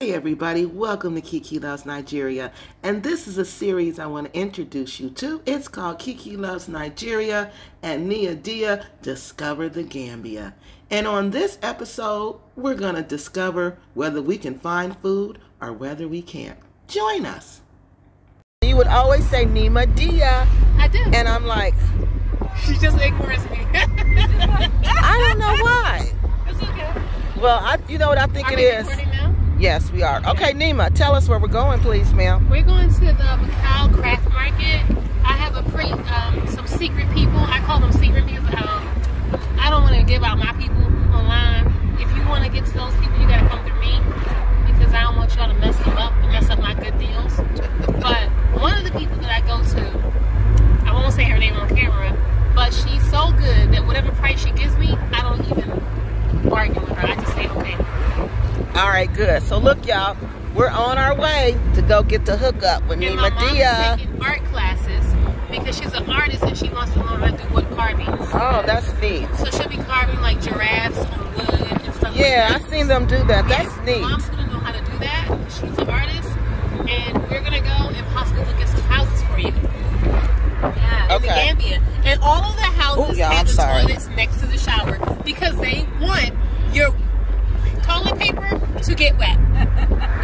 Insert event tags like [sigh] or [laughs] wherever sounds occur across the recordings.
Hey everybody, welcome to Keke Loves Nigeria. And this is a series I want to introduce you to. It's called Keke Loves Nigeria and Nyima Dia Discover the Gambia. And on this episode, we're going to discover whether we can find food or whether we can't. Join us. You would always say Nyima Dia. I do. And I'm like, she just ignores me. [laughs] [laughs] I don't know why. It's okay. Well, I, you know what I think Are it is. Yes, we are. Okay, Nyima, tell us where we're going, please, ma'am. We're going to the Bakau Craft Market. I have a pre um, some secret people. I call them secret because um, I don't want to give out my people online. If you want to get to those people, you got to come through me because I don't want y'all to mess them up and mess up my good deals. But one of the people that I go to, I won't say her name on camera, but she's so good that whatever price she gives me, I don't even bargain with her. I just say okay. All right, good. So look, y'all, we're on our way to go get the hookup with Nyima mom taking art classes because she's an artist and she wants to learn how to do wood carvings. Oh, that's neat. So she'll be carving like giraffes on wood and stuff Yeah, like I've seen them do that. That's Yes, neat. Mom's gonna know how to do that. She's an artist, and we're gonna go and possibly look at some houses for you. Yeah, in the Gambia, and all of the houses Ooh, yeah, have I'm the sorry. toilets next to the shower because they want your toilet paper to get wet.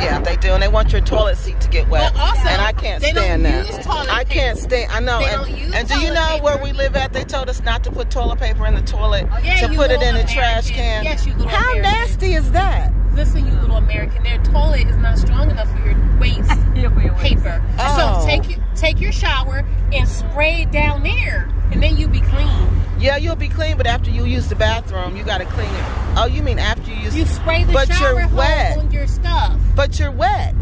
Yeah, they do, and they want your toilet seat to get wet. But also, and I can't they stand don't that. use toilet I can't paper. stand. I know. They and don't use and do you toilet know where we live at? They told us not to put toilet paper in the toilet Oh, yeah, to put it in the trash can. Yes, you little How American. nasty is that? Listen, you little American, their toilet is not strong enough for your waist [laughs] paper. Oh. So take your- take your shower and spray it down there, and then you'll be clean. Yeah, you'll be clean, but after you use the bathroom, you got to clean it. Oh, you mean after you use? You spray the But shower you're wet. on your stuff. But you're wet.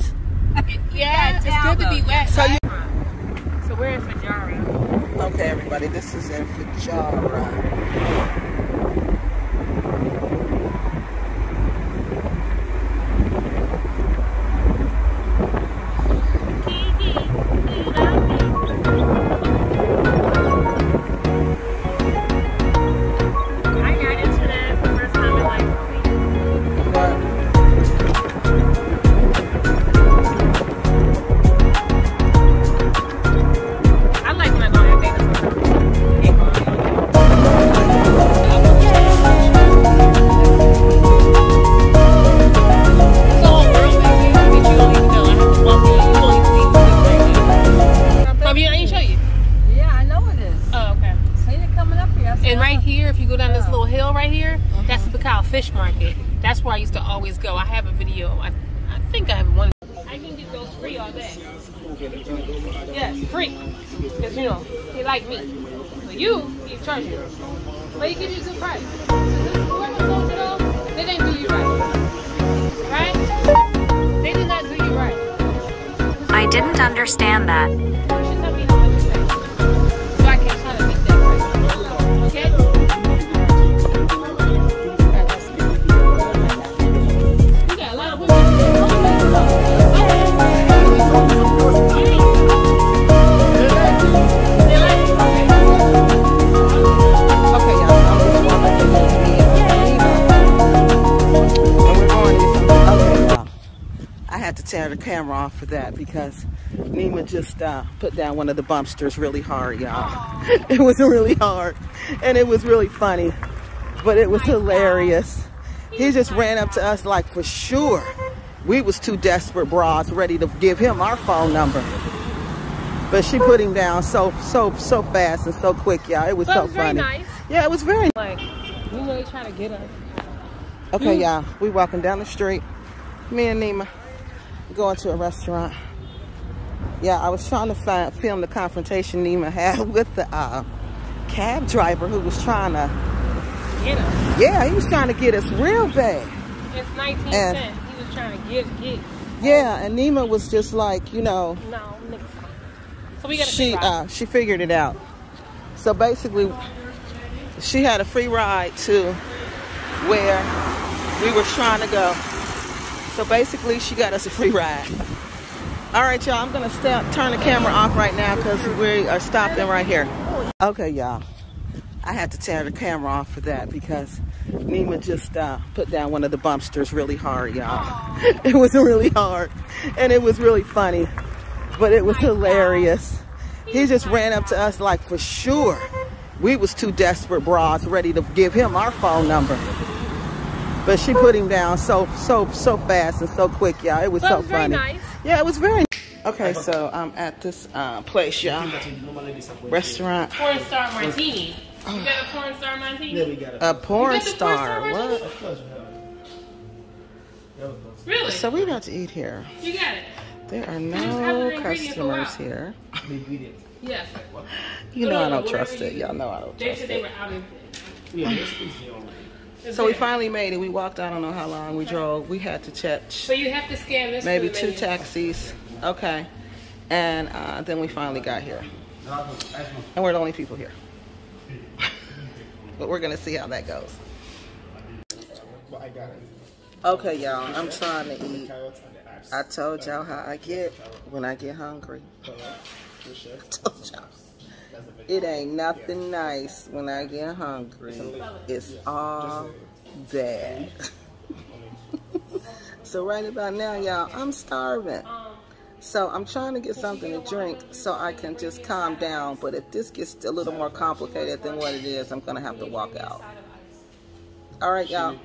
Yeah, it's good to be wet. So you. So we're in Fajara. Okay, everybody, this is in Fajara. And right here, if you go down this little hill right here, uh-huh. that's the Bakau Fish Market. That's where I used to always go. I have a video. I, I think I have one. I can get those free all day. Yes, free. Because, you know, they like me. So you, he charge you. But he gives you a good price. Whoever sold it all, they didn't do you right. Right? They did not do you right. I didn't understand that. Camera off for that because Nyima just uh, put down one of the bumpsters really hard, y'all. [laughs] It was really hard, and it was really funny, but it was hilarious. He just ran up to us like for sure. We was two desperate broads ready to give him our phone number. But she put him down so so so fast and so quick, y'all. It was But it so was very funny. nice. Yeah, it was very Like, you know they trying to get us. Okay, y'all. We walking down the street. Me and Nyima going to a restaurant. Yeah, I was trying to find, film the confrontation Nyima had [laughs] with the uh, cab driver who was trying to. Get us. Yeah, he was trying to get us real bad. It's 19 And- cents. He was trying to get, get. Yeah, and Nyima was just like, you know, No, nigga. So we gotta she uh, she figured it out. So basically, she had a free ride to where we were trying to go. So basically, she got us a free ride. All right, y'all. I'm gonna stop, turn the camera off right now because we are stopping right here. Okay, y'all. I had to tear the camera off for that because Nyima just uh, put down one of the bumpsters really hard, y'all. [laughs] It was really hard, and it was really funny, but it was hilarious. He just ran up to us like for sure. We was two desperate bras ready to give him our phone number. But she put him down so so so fast and so quick, y'all. It was But so it was very funny. nice. Yeah, it was very. Okay, so I'm at this uh, place, y'all. Restaurant. Porn star martini. You got a porn star martini? A porn You got the porn star. star What? Really? So we about to eat here. you got it. There are no the ingredients for customers what? here. Yeah. You know I don't trust it. you- Y'all know I don't They trust said they it. were out of So we finally made it. We walked. I don't know how long we drove. We had to check So you have to scan this. maybe for the two menu. taxis. Okay, and uh, then we finally got here, and we're the only people here. [laughs] but we're gonna see how that goes. Okay, y'all. I'm trying to eat. I told y'all how I get when I get hungry. [laughs] I told y'all. It ain't nothing nice when I get hungry. It's all bad. [laughs] so right about now, y'all, I'm starving. So I'm trying to get something to drink so I can just calm down. But if this gets a little more complicated than what it is, I'm gonna have to walk out. All right, y'all.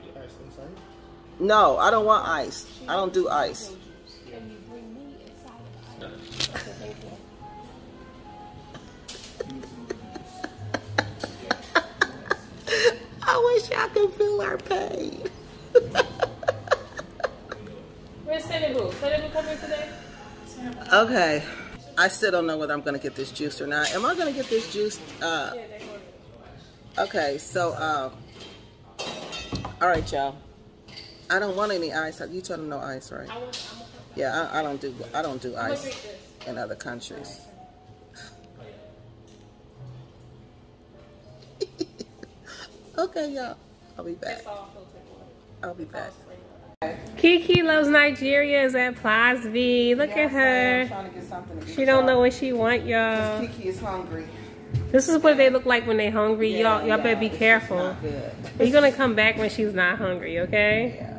No, I don't want ice. I don't do ice. [laughs] I wish y'all could feel our pain. Where's Senebu? Senebu coming today? Okay. I still don't know whether I'm gonna get this juice or not. Am I gonna get this juice? Uh, okay, so uh, all right, y'all. I don't want any ice. You told them no ice, right? Yeah, I, I don't do I don't do ice in other countries. Okay, y'all. I'll be back. I'll be back. Keke loves Nigeria is at Plaza V. Look at her. trying to get something to eat, She don't know what she want, y'all. Keke is hungry. This is what they look like when they hungry. y'all, y'all better be careful. not. You're gonna come back when she's not hungry, okay? Yeah.